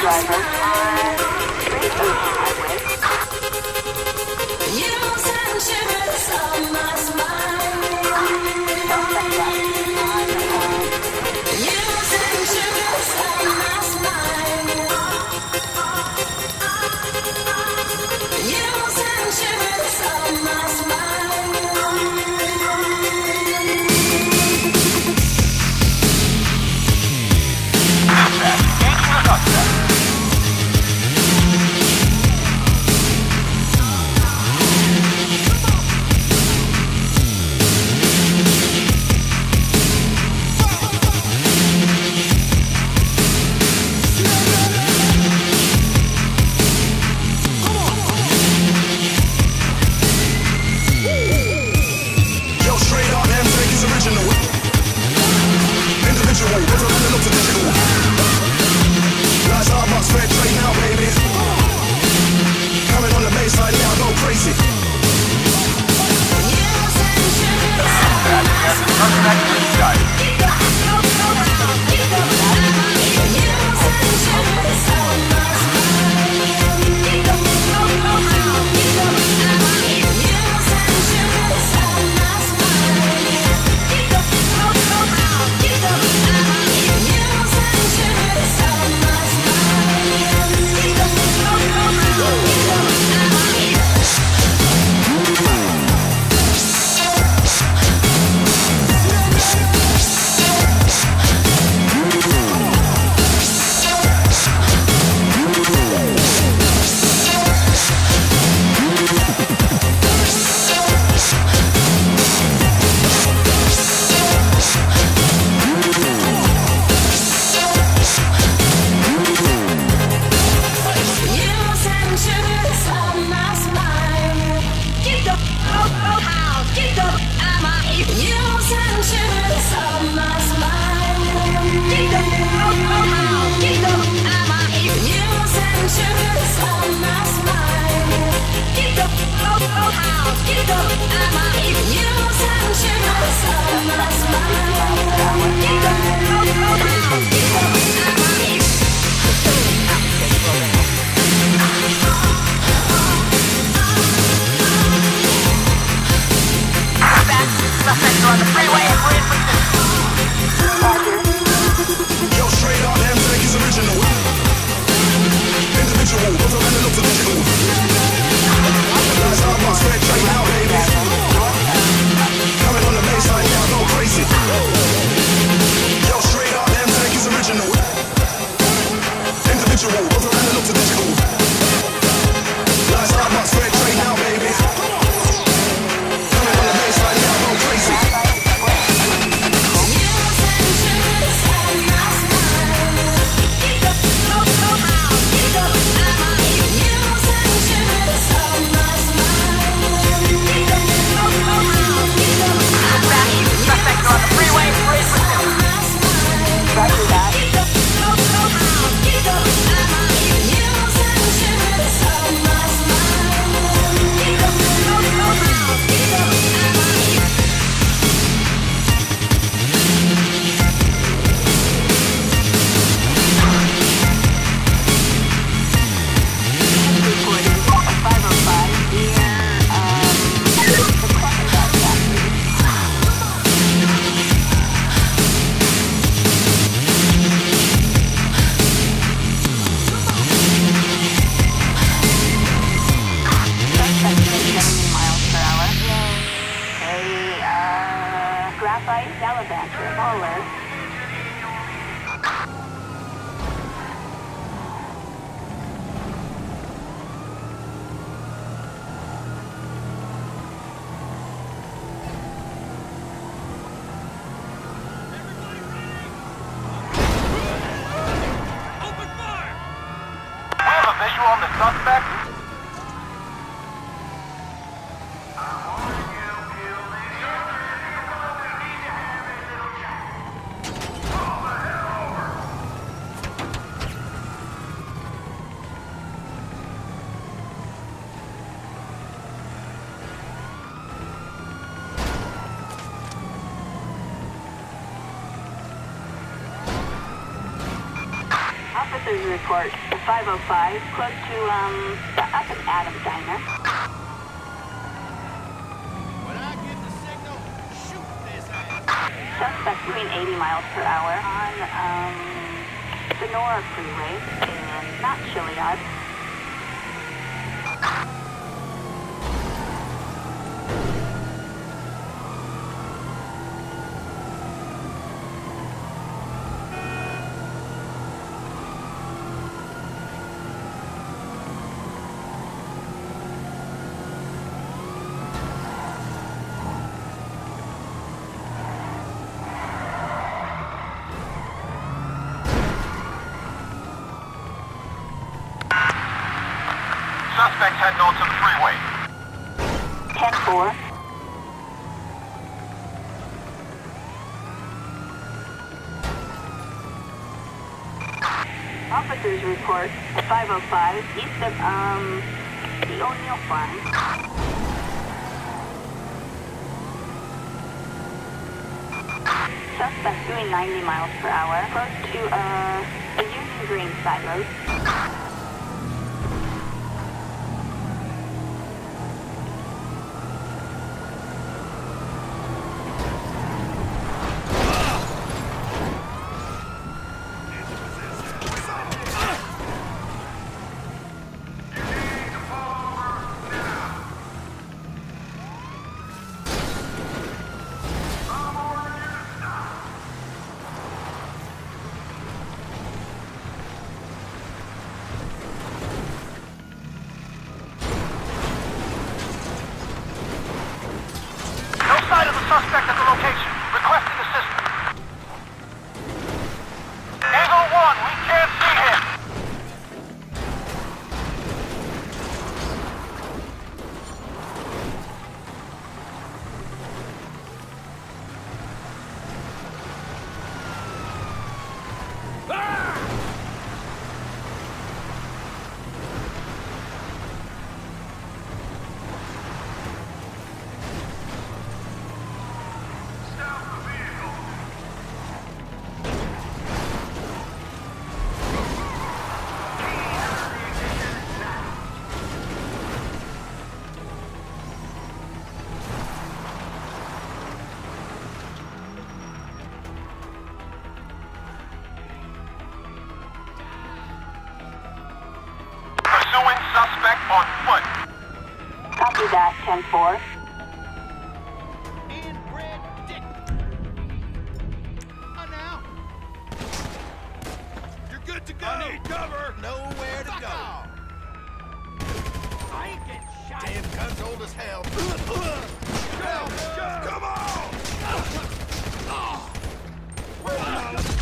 driver. Get up, oh, oh, oh, how? Get up, I'm a, you know, some shivers on my by Delavac Molar Officers report the 505 close to, um, the Up-n-Atom Diner. When I get the signal, shoot this ass. Suspect between 80 miles per hour on, um, Senora Freeway in Mount Chiliad. Suspect heading onto the freeway. 10-4. Officers report the 505 east of, um, the O'Neill Farm. Suspect doing 90 miles per hour, close to, uh, a Union Green side road. Suspect at the location. pursuing suspect on foot. Copy that, 10-4. Good to go. Cover. Nowhere to go. Come on. Oh. Come on. Oh.